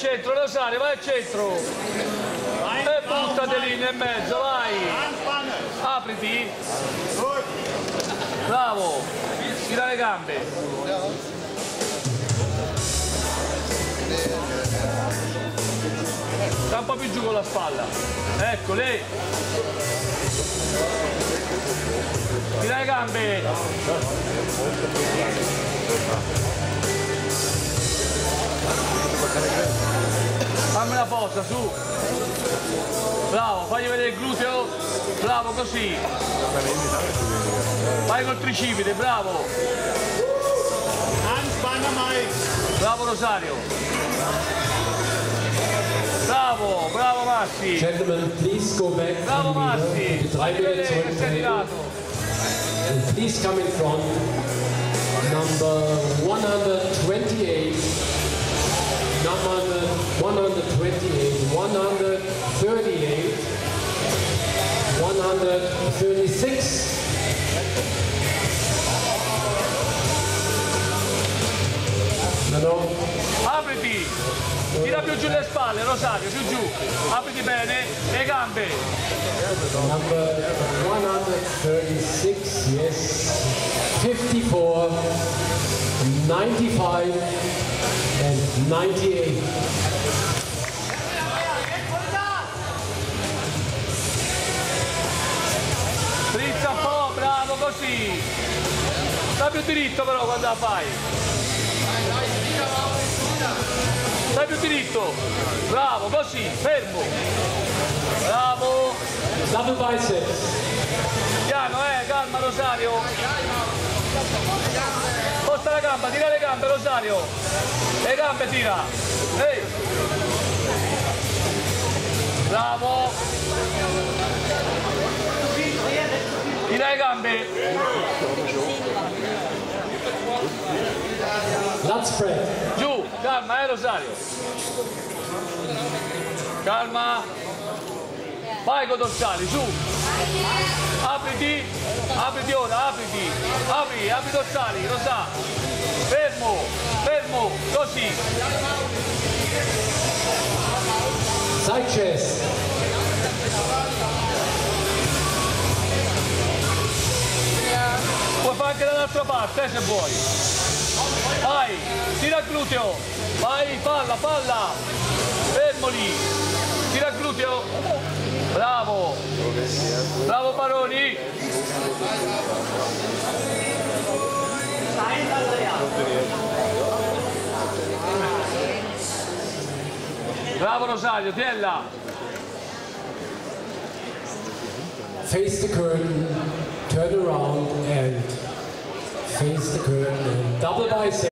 centro, Rosario, vai al centro. E buttati lì nel mezzo, vai. Apriti. Bravo. Tira le gambe. Sta un po' più giù con la spalla. Ecco, lei. Tira le gambe. Fammi la posa, su. Bravo, fagli vedere il gluteo. Bravo, così. Vai col tricipite, bravo. Bravo Rosario. Bravo, bravo Massi. Gentlemen, please go back Bravo Massi. Fagli vedere che sei tirato. and please come in front. Number 128, number 128, 138, 136. No, no, Apriti. Tira più giù le spalle, Rosario, più giù. Apriti bene. Le gambe. Number 136, yes. 54, 95, and 98. Così. Stai più diritto però quando la fai. Stai più diritto. Bravo, così, fermo. Bravo. Double biceps. Piano, eh, calma Rosario. Sposta la gamba, tira le gambe Rosario. Le gambe tira. Ehi. Le gambe. Lat spread. Giù, calma, eh Rosario. Calma. Vai con dorsali, su. Apriti, apriti ora, apriti. Apri, apri i dorsali, Rosa. Fermo, fermo, così. Side dall'altra parte, se vuoi. Vai, tira il gluteo. Vai, palla, palla. Fermo lì. Tira il gluteo. Bravo. Bravo Baroni. Bravo Rosario, tiella. Face the curtain, turn around and face the curtain and double bicep.